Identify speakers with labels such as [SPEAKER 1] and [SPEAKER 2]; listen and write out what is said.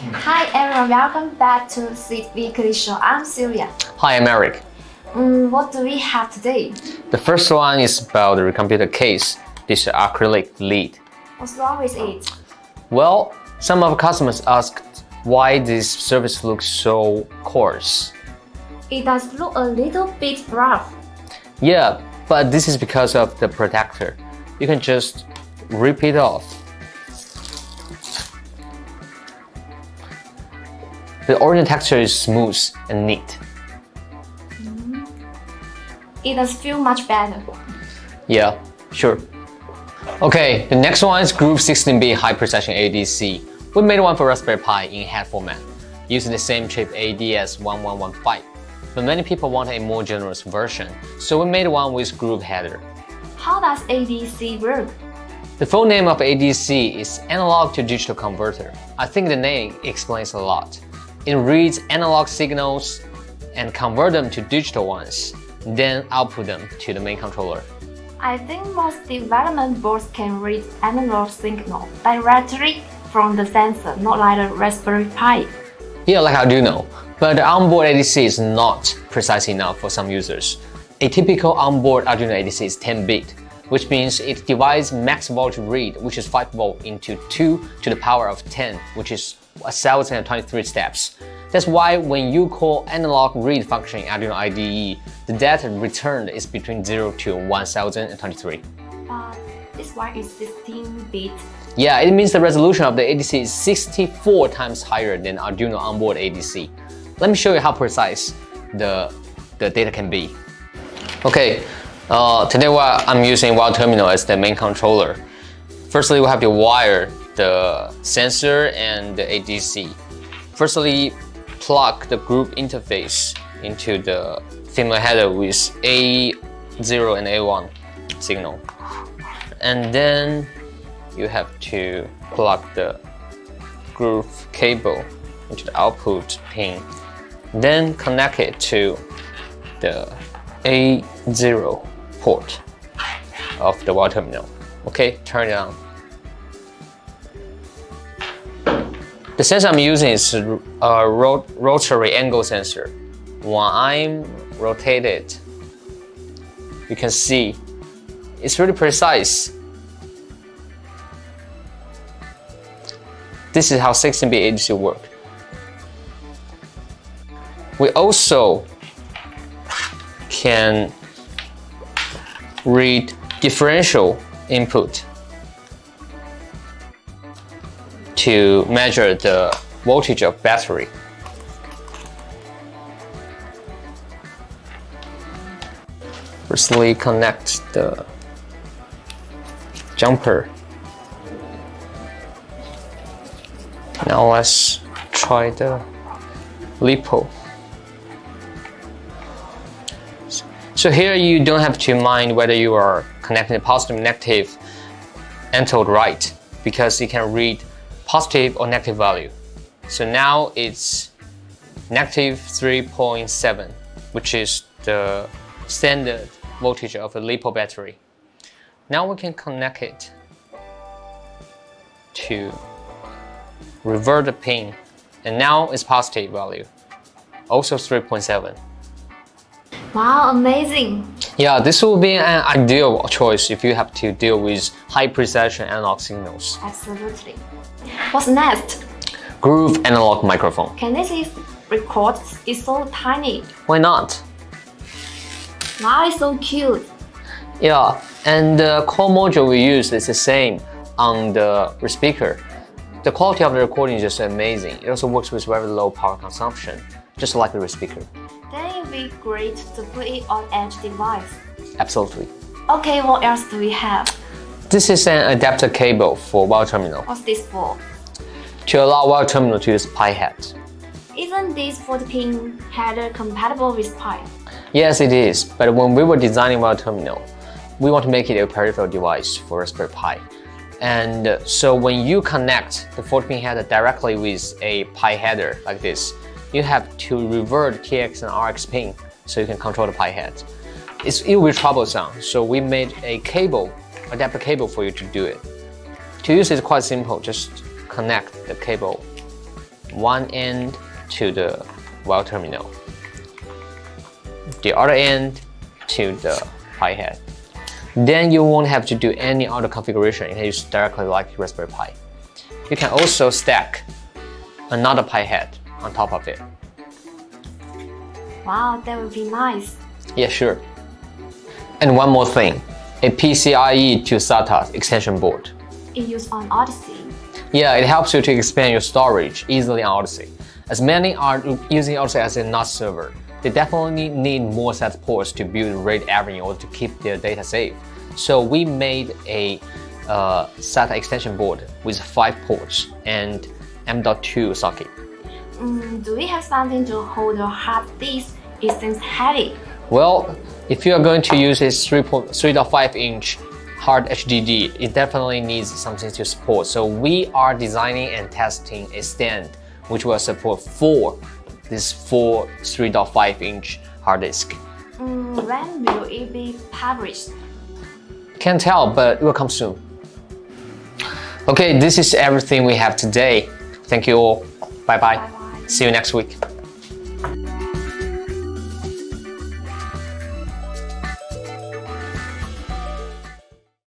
[SPEAKER 1] Hi everyone, welcome back to Seeed Weekly Show. I'm Celia.
[SPEAKER 2] Hi, I'm Eric.
[SPEAKER 1] Mm, what do we have today?
[SPEAKER 2] The first one is about the computer case, this acrylic lid.
[SPEAKER 1] What's wrong with it?
[SPEAKER 2] Well, some of customers asked why this surface looks so coarse.
[SPEAKER 1] It does look a little bit rough.
[SPEAKER 2] Yeah, but this is because of the protector. You can just rip it off. The original texture is smooth and neat.
[SPEAKER 1] It does feel much better.
[SPEAKER 2] Yeah, sure. Okay, the next one is Grove 16-bit high precision ADC. We made one for Raspberry Pi in head format, using the same chip ADS1115. But many people want a more generous version, so we made one with Grove header.
[SPEAKER 1] How does ADC work?
[SPEAKER 2] The full name of ADC is Analog to Digital Converter. I think the name explains a lot. It reads analog signals and convert them to digital ones, then output them to the main controller.
[SPEAKER 1] I think most development boards can read analog signal directly from the sensor, not like a Raspberry Pi.
[SPEAKER 2] Yeah, like Arduino. But the onboard ADC is not precise enough for some users. A typical onboard Arduino ADC is 10-bit, which means it divides max voltage read, which is 5 volt, into 2 to the power of 10, which is 1023 steps. That's why when you call analog read function in Arduino IDE, the data returned is between 0 to 1023.
[SPEAKER 1] But uh, this one is 16-bit.
[SPEAKER 2] Yeah, it means the resolution of the ADC is 64 times higher than Arduino onboard ADC. Let me show you how precise the, the data can be. Okay, uh, today I'm using Wio Terminal as the main controller. Firstly, we have to wire the sensor and the ADC. Firstly, plug the Grove interface into the female header with A0 and A1 signal. And then you have to plug the Grove cable into the output pin. Then connect it to the A0 port of the Wio Terminal. Okay, turn it on. The sensor I'm using is a uh, rot rotary angle sensor. When I'm rotated, you can see it's really precise. This is how 16-bit ADC work. We also can read differential input to measure the voltage of battery. Firstly, connect the jumper. Now let's try the LiPo. So here you don't have to mind whether you are connecting positive, negative, anode right because you can read positive or negative value. So now it's negative 3.7, which is the standard voltage of a LiPo battery. Now we can connect it to revert the pin, and now it's positive value, also 3.7.
[SPEAKER 1] Wow, amazing!
[SPEAKER 2] Yeah, this will be an ideal choice if you have to deal with high precision analog signals.
[SPEAKER 1] Absolutely. What's next?
[SPEAKER 2] Grove analog microphone.
[SPEAKER 1] Can this is record? It's so tiny.
[SPEAKER 2] Why not?
[SPEAKER 1] Wow, it's so cute.
[SPEAKER 2] Yeah, and the core module we use is the same on the speaker. The quality of the recording is just amazing. It also works with very low power consumption, just like the speaker.
[SPEAKER 1] Then it would be great to put it on edge device.
[SPEAKER 2] Absolutely.
[SPEAKER 1] Okay, what else do we have?
[SPEAKER 2] This is an adapter cable for Wio Terminal.
[SPEAKER 1] What's this for?
[SPEAKER 2] To allow Wio Terminal to use Pi hat.
[SPEAKER 1] Isn't this 40-pin header compatible with Pi?
[SPEAKER 2] Yes, it is. But when we were designing Wio Terminal, we want to make it a peripheral device for Raspberry Pi. And so when you connect the 40-pin header directly with a Pi header like this, you have to revert TX and RX pin so you can control the Pi head. It's, it will be troublesome, so we made a cable, adapter cable for you to do it. To use it is quite simple, just connect the cable one end to the Wio Terminal, the other end to the Pi head. Then you won't have to do any other configuration. You can use directly like Raspberry Pi. You can also stack another Pi head on top of it.
[SPEAKER 1] Wow, that would be nice.
[SPEAKER 2] Yeah, sure. And one more thing, a PCIe to SATA extension board.
[SPEAKER 1] It used on Odyssey.
[SPEAKER 2] Yeah, it helps you to expand your storage easily on Odyssey. As many are using Odyssey as a NAS server, they definitely need more SATA ports to build RAID Avenue in order to keep their data safe. So we made a uh, SATA extension board with five ports and M.2 socket.
[SPEAKER 1] Mm, do we have something to hold your hard disk? It seems heavy.
[SPEAKER 2] Well, if you are going to use a 3.5 inch hard HDD, it definitely needs something to support. So we are designing and testing a stand which will support four this four 3.5 inch hard disk.
[SPEAKER 1] Mm, when will it be published?
[SPEAKER 2] Can't tell, but it will come soon. Okay, this is everything we have today. Thank you all. Bye bye.
[SPEAKER 1] Bye bye.
[SPEAKER 2] See you next week.